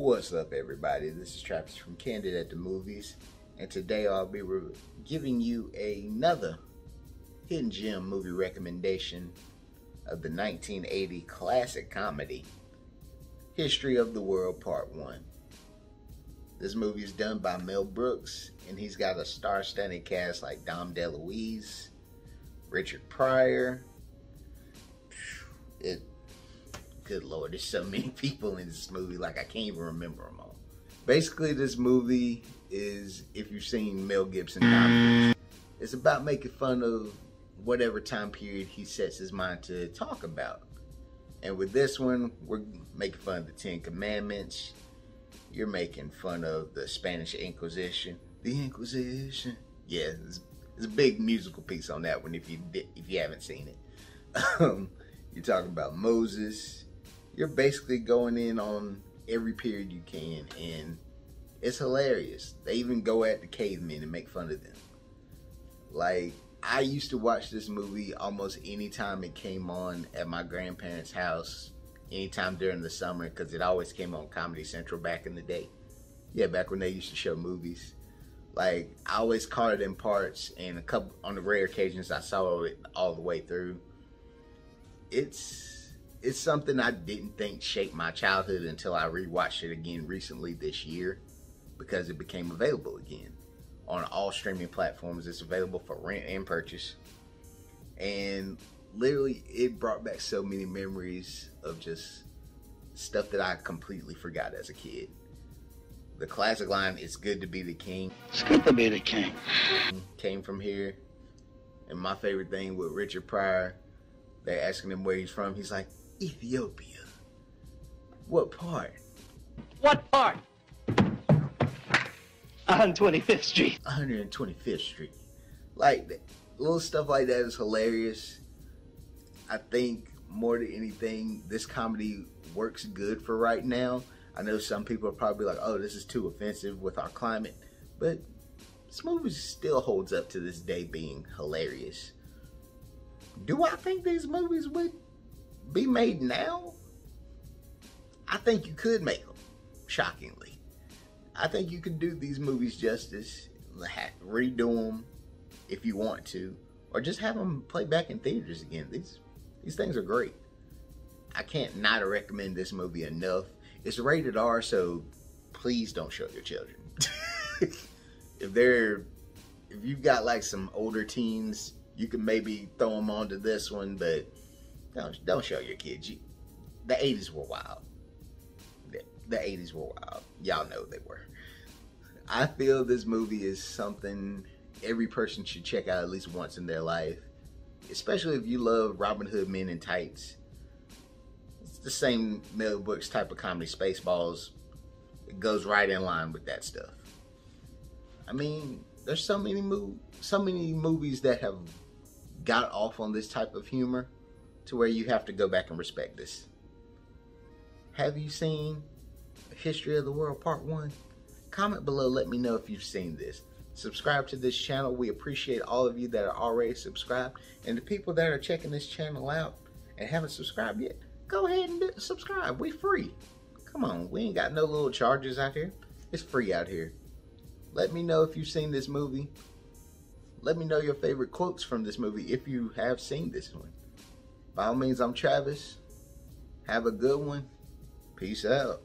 What's up, everybody? This is Travis from Candid at the Movies, and today I'll be giving you another hidden gem movie recommendation of the 1980 classic comedy, History of the World Part 1. This movie is done by Mel Brooks, and he's got a star-studded cast like Dom DeLuise, Richard Pryor. It good lord, there's so many people in this movie, like I can't even remember them all. Basically, this movie is, if you've seen Mel Gibson documentaries, it's about making fun of whatever time period he sets his mind to talk about. And with this one, we're making fun of the Ten Commandments. You're making fun of the Spanish Inquisition. The Inquisition. Yeah, it's, it's a big musical piece on that one if you if you haven't seen it. Um, you're talking about Moses, you're basically going in on every period you can and it's hilarious. They even go at the cavemen and make fun of them. Like I used to watch this movie almost anytime it came on at my grandparents' house, anytime during the summer, because it always came on Comedy Central back in the day. Yeah, back when they used to show movies. Like I always caught it in parts, and a couple on the rare occasions I saw it all the way through. It's it's something I didn't think shaped my childhood until I rewatched it again recently this year because it became available again on all streaming platforms. It's available for rent and purchase. And literally, it brought back so many memories of just stuff that I completely forgot as a kid. The classic line, it's good to be the king. It's good to be the king. Came from here. And my favorite thing with Richard Pryor, they're asking him where he's from. He's like, Ethiopia. What part? What part? 125th Street. 125th Street. Like, little stuff like that is hilarious. I think more than anything, this comedy works good for right now. I know some people are probably like, oh, this is too offensive with our climate. But this movie still holds up to this day being hilarious. Do I think these movies would be made now, I think you could make them, shockingly. I think you could do these movies justice, redo them if you want to, or just have them play back in theaters again. These, these things are great. I can't not recommend this movie enough. It's rated R, so please don't show your children. if they're, if you've got like some older teens, you can maybe throw them onto this one, but don't, don't show your kids. You, the 80s were wild. The, the 80s were wild. Y'all know they were. I feel this movie is something every person should check out at least once in their life. Especially if you love Robin Hood Men in Tights. It's the same Mel Brooks type of comedy, Spaceballs. It goes right in line with that stuff. I mean, there's so many mov- so many movies that have got off on this type of humor to where you have to go back and respect this. Have you seen History of the World Part 1? Comment below, let me know if you've seen this. Subscribe to this channel. We appreciate all of you that are already subscribed. And the people that are checking this channel out and haven't subscribed yet, go ahead and subscribe. We free. Come on, we ain't got no little charges out here. It's free out here. Let me know if you've seen this movie. Let me know your favorite quotes from this movie if you have seen this one. By all means, I'm Travis. Have a good one. Peace out.